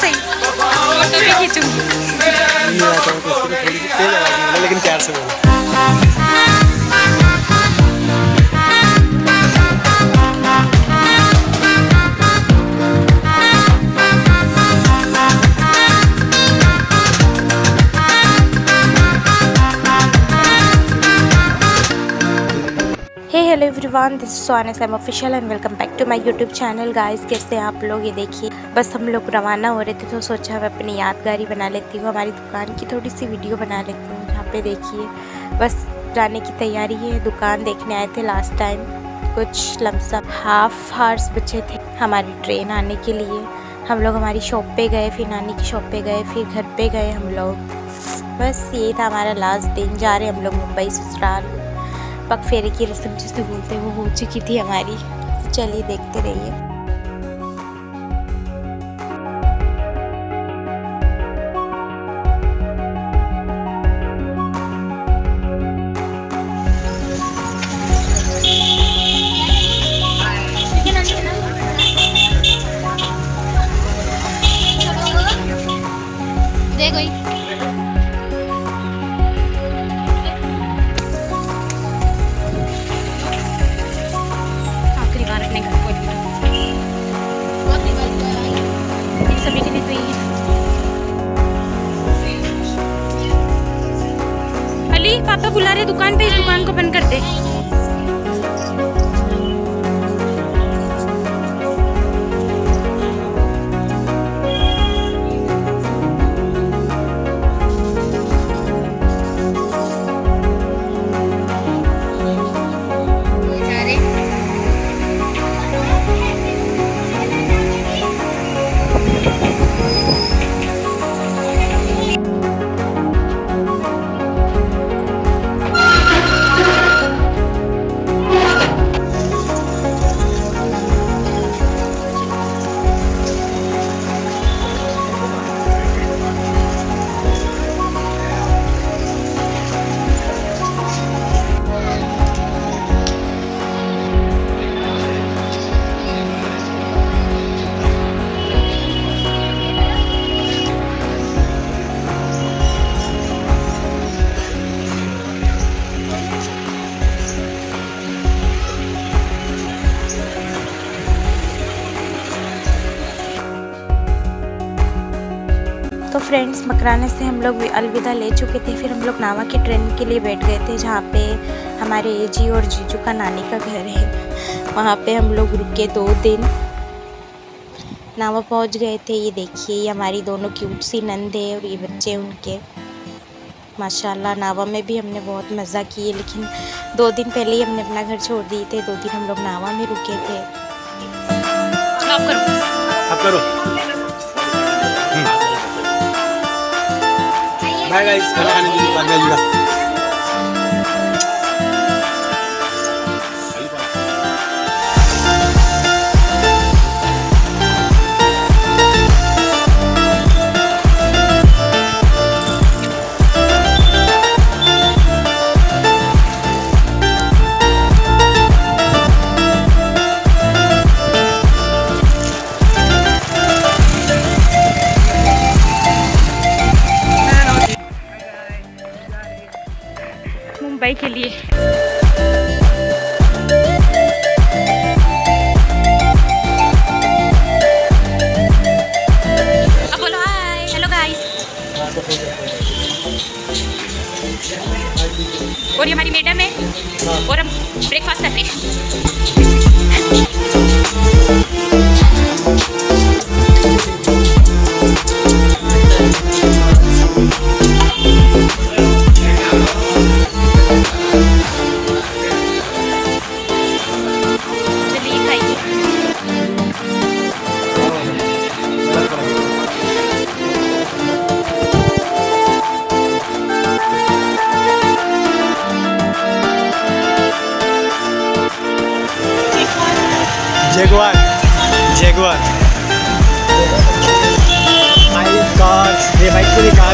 सही फ़ोटो भी खींचूँगी ये आता हूँ तो तेरे दिल को दिल लगी न लगे लेकिन प्यार से बोला। Everyone this Sona Sam official and welcome back to my YouTube channel guys कैसे आप लोग? ये देखिए, बस हम लोग रवाना हो रहे थे तो सोचा मैं अपनी यादगारी बना लेती हूँ, हमारी दुकान की थोड़ी सी वीडियो बना लेती हूँ। यहाँ पे देखिए, बस जाने की तैयारी है। दुकान देखने आए थे लास्ट टाइम कुछ लमसम हाफ़ हार्स बचे थे हमारी ट्रेन आने के लिए। हम लोग हमारी शॉप पे गए, फिर नानी की शॉप पे गए, फिर घर पे गए हम लोग। बस ये था हमारा लास्ट दिन, जा रहे हम लोग मुंबई, ससुराल। पग फेरे की रस्म जिसे बोलते हैं वो हो चुकी थी हमारी। तो चलिए देखते रहिए। फ्रेंड्स मकराने से हम लोग अलविदा ले चुके थे। फिर हम लोग नावा की ट्रेन के लिए बैठ गए थे जहाँ पे हमारे एजी और जीजू का नानी का घर है। वहाँ पे हम लोग रुके दो दिन। नावा पहुँच गए थे। ये देखिए ये हमारी दोनों क्यूट सी नंद है और ये बच्चे उनके। माशाल्लाह नावा में भी हमने बहुत मज़ा किए लेकिन दो दिन पहले ही हमने अपना घर छोड़ दिए थे। दो दिन हम लोग नावा में रुके थे। स्टॉप करो। अब करो। बाय गाइस खाना खाने के के लिए। और ये हमारी मैडम है और हम ब्रेकफास्ट कर रहे हैं। जेगुआर जेगुआर माय गॉड ये बाइक पूरी कार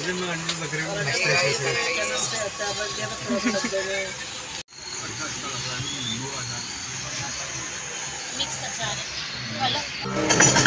फिर मैं अंडे मिक्स अचार है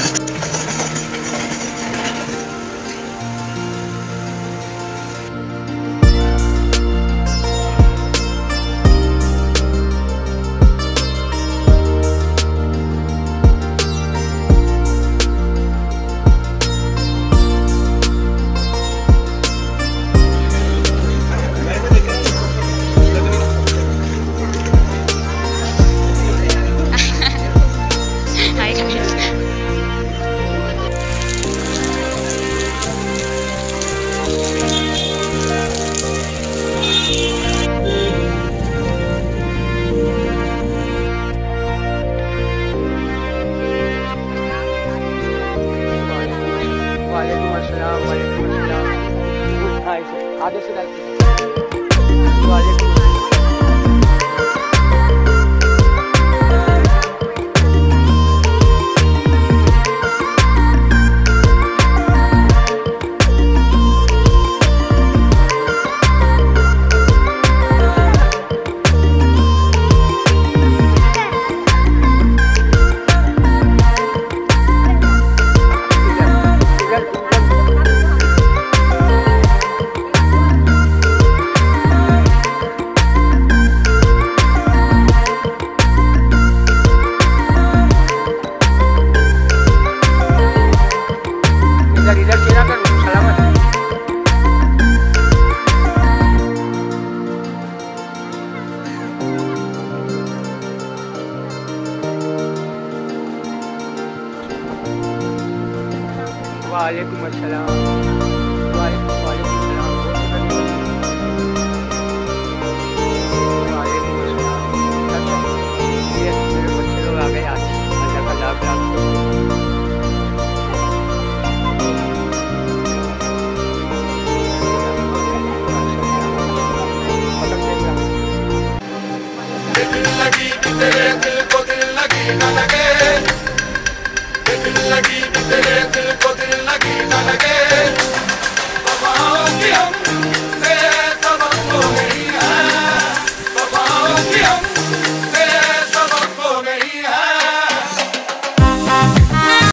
वालेकुम अस्सलाम। वालेकुम वालेकुम तेरे दिल को दिल लगी न लगे दिल लगी तेरे दिल it.